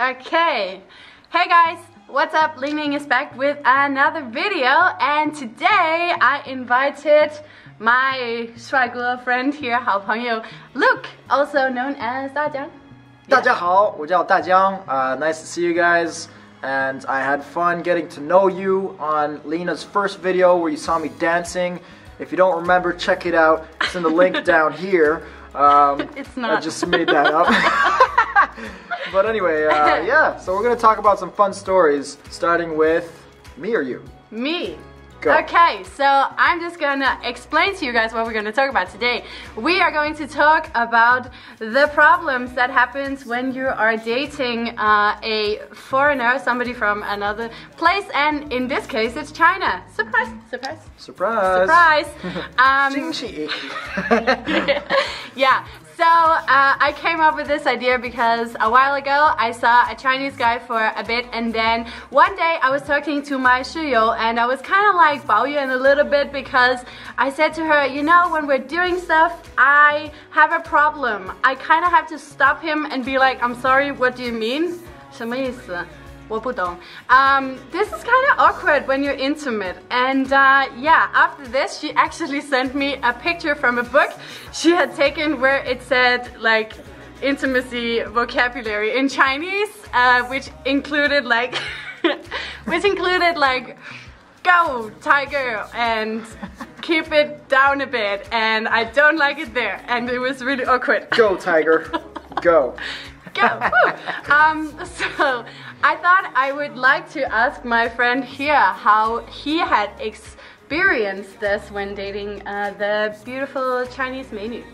Okay, hey guys, what's up? Ling is back with another video and today I invited my shy girlfriend here, 好朋友 Luc, also known as 大江。大家好，我叫大江。Uh, nice to see you guys. And I had fun getting to know you on Lena's first video where you saw me dancing. If you don't remember, check it out. It's in the link down here. Um, It's not. I just made that up. but anyway, uh, yeah. So we're gonna talk about some fun stories, starting with me or you. Me. Go. Okay, so I'm just gonna explain to you guys what we're gonna talk about today. We are going to talk about the problems that happens when you are dating uh, a foreigner, somebody from another place, and in this case, it's China. Surprise! Surprise! Surprise! Surprise! um, 惊喜. yeah. So uh, I came up with this idea because a while ago I saw a Chinese guy for a bit, and then one day I was talking to my shiyo, and I was kind of like baoyuan a little bit because I said to her, you know, when we're doing stuff, I have a problem. I kind of have to stop him and be like, I'm sorry. What do you mean? 什么意思？ 我不懂. Um, this is kind of awkward when you're intimate. And uh, yeah, after this, she actually sent me a picture from a book she had taken where it said like intimacy vocabulary in Chinese, uh, which included like, which included like, go tiger and keep it down a bit. And I don't like it there. And it was really awkward. Go, Tiger. Go. Go. Um, so I thought I would like to ask my friend here how he had experienced this when dating uh, the beautiful Chinese menu.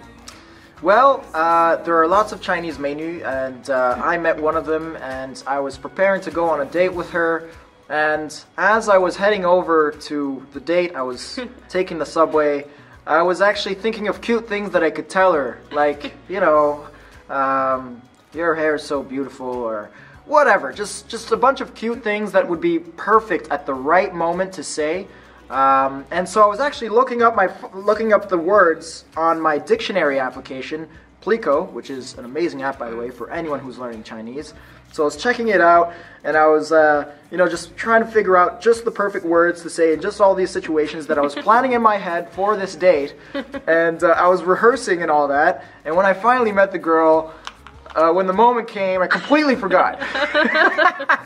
Well, uh, there are lots of Chinese menu, and uh, I met one of them, and I was preparing to go on a date with her. And as I was heading over to the date, I was taking the subway. I was actually thinking of cute things that I could tell her, like you know, um, your hair is so beautiful, or whatever. Just just a bunch of cute things that would be perfect at the right moment to say. Um, and so I was actually looking up my looking up the words on my dictionary application, Pleco, which is an amazing app by the way for anyone who's learning Chinese. So I was checking it out, and I was, uh, you know, just trying to figure out just the perfect words to say in just all these situations that I was planning in my head for this date, and uh, I was rehearsing and all that. And when I finally met the girl, uh, when the moment came, I completely forgot.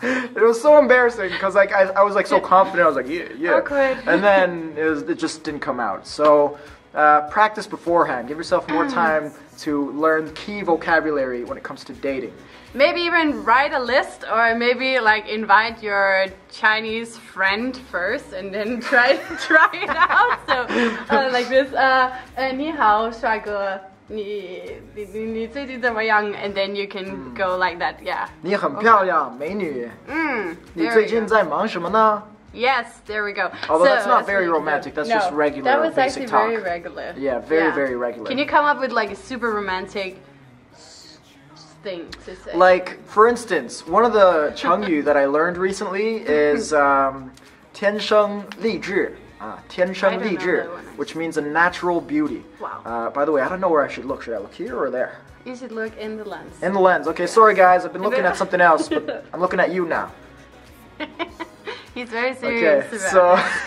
it was so embarrassing because like I, I was like so confident. I was like, yeah, yeah. Awkward. And then it, was, it just didn't come out. So uh, practice beforehand. Give yourself more time to learn key vocabulary when it comes to dating. Maybe even write a list or maybe like invite your Chinese friend first and then try try it out. So uh, like this, uh, 呃，你好，帅哥， 你你你你最近怎么样？And then you can go like that, yeah. 你很漂亮，美女。嗯，你 there 最 we 近 go. 在忙什么呢？ Yes, there we go. Although that's not that's very really romantic, good. that's just No, regular That was basic actually talk. very regular. Yeah, very, very regular. Can you come up with like a super romantic thing to say? Like, for instance, one of the Chengyu that I learned recently is um, 天生丽质. Ah, uh, Tianshan which means a natural beauty. Wow. Uh, by the way, I don't know where I should look. Should I look here or there? You should look in the lens. In the lens. Okay, yeah. sorry guys, I've been looking at something else, but I'm looking at you now. He's very serious. Okay, so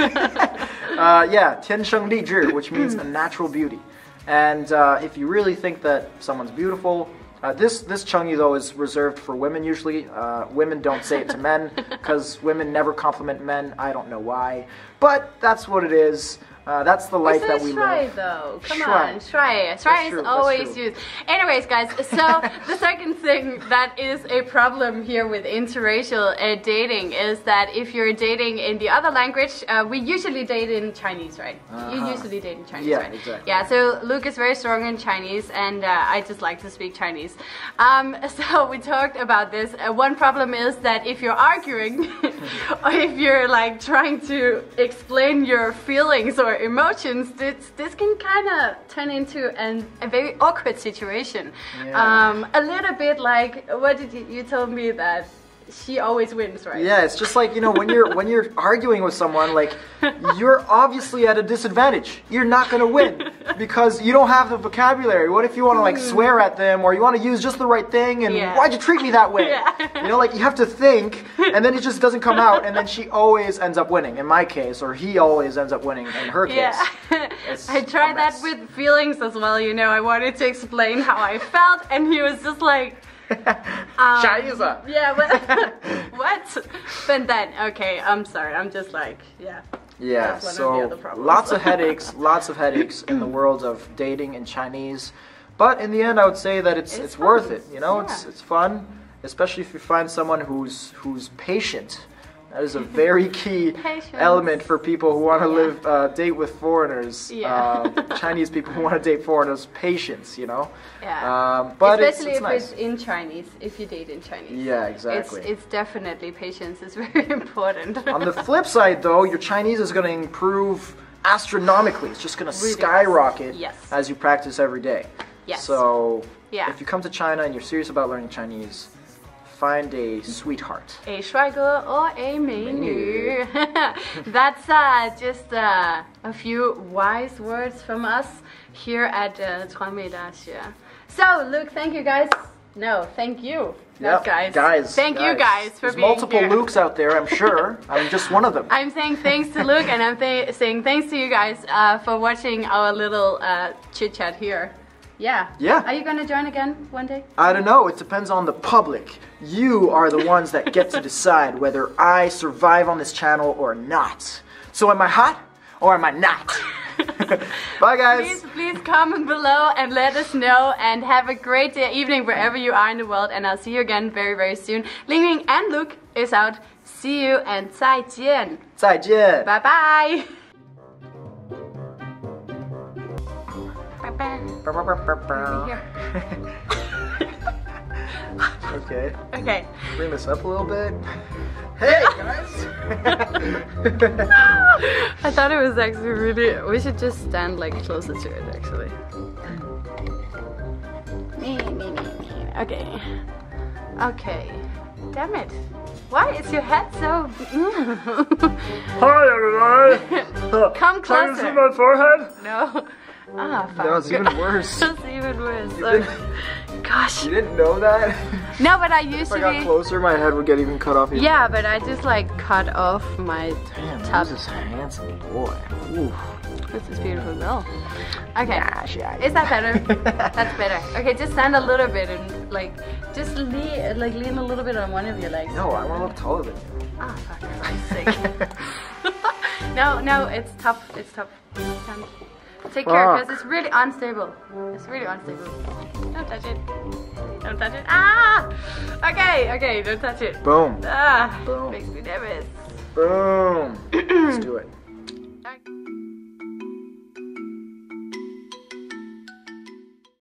uh, yeah, Tiansheng Lizhi, which means a natural beauty. And uh, if you really think that someone's beautiful, uh, this this chengyu though is reserved for women usually. Uh, women don't say it to men because women never compliment men. I don't know why, but that's what it is. Uh, that's the life that we try live. though. Come Try. on, try it. Try is true, always used. Anyways, guys, so the second thing that is a problem here with interracial uh, dating is that if you're dating in the other language, uh, we usually date in Chinese, right? You Uh-huh. usually date in Chinese, Yeah, right? exactly. Yeah. So Luc is very strong in Chinese, and uh, I just like to speak Chinese. Um, so we talked about this. Uh, one problem is that if you're arguing, or if you're like trying to explain your feelings or emotions, this this can kind of turn into an, a very awkward situation. Yeah. Um, a little bit like what did you, you told me that she always wins, right? Yeah, it's just like you know when you're when you're arguing with someone, like you're obviously at a disadvantage. You're not gonna win because you don't have the vocabulary. What if you want to like swear at them or you want to use just the right thing? And Yeah. why'd you treat me that way? Yeah. You know, like you have to think, and then it just doesn't come out, and then she always ends up winning. In my case, or he always ends up winning in her case. Yeah, It's I tried that with feelings as well. You know, I wanted to explain how I felt, and he was just like, um. Yeah, what? what? But then, okay, I'm sorry. I'm just like, yeah. Yeah, one of so lots of headaches, lots of headaches in the world of dating in Chinese. But in the end, I would say that it's It's it's, worth it. You know, it's Yeah. it's fun, especially if you find someone who's who's patient. That is a very key element for people who want to Yeah. live uh, date with foreigners. Yeah. Uh, Chinese people who want to date foreigners, patience. You know. Yeah. Um, but Especially it's if nice. it's in Chinese, if you date in Chinese. Yeah, It's, exactly. it's definitely patience is very important. On the flip side, though, your Chinese is going to improve astronomically. It's just going to Really skyrocket Yes. as you practice every day. Yes. So, Yeah. if you come to China and you're serious about learning Chinese, find a sweetheart. A 帅哥 or a 美女. That's uh, just uh, a few wise words from us here at uh, So, Luc, thank you guys. No, thank you. Yep. guys. Guys. Thank guys. you guys for There's being multiple here. Lukes out there, I'm sure. I'm just one of them. I'm saying thanks to Luc and I'm th saying thanks to you guys uh, for watching our little uh, chit chat here. Yeah. Yeah. Are you going to join again one day? I don't know. It depends on the public. You are the ones that get to decide whether I survive on this channel or not. So am I hot or am I not? Bye guys. Please, please comment below and let us know and have a great day, evening wherever you are in the world and I'll see you again very, very soon. Lingling and Luc is out. See you and 再见.再见. Bye bye. Okay, Okay. bring this up a little bit. Hey, guys. I thought it was actually really. We should just stand like closer to it actually. Me, me, me, me. Okay. Okay. Damn it. Why is your head so. Hi, everybody. Come closer. Can you see my forehead? no. Ah, fuck. No, it's even worse. It's even worse. didn't- Gosh. You didn't know that? No, but I used to. If I got usually. closer, my head would get even cut off. Even Yeah, but I just like cut off my Damn, top. this is a handsome boy. Ooh. This is beautiful girl. Okay. Gosh, yeah. Is that better? That's better. Okay, just stand a little bit and like just lean like lean a little bit on one of your legs. No, I want to look taller than you. Ah, fuck, I'm sick. no, no, it's tough. It's tough. Stand. Take care, because it's really unstable. It's really unstable. Don't touch it. Don't touch it. Ah! Okay, okay, don't touch it. Boom. Ah, Boom. makes me nervous. Boom. Let's do it.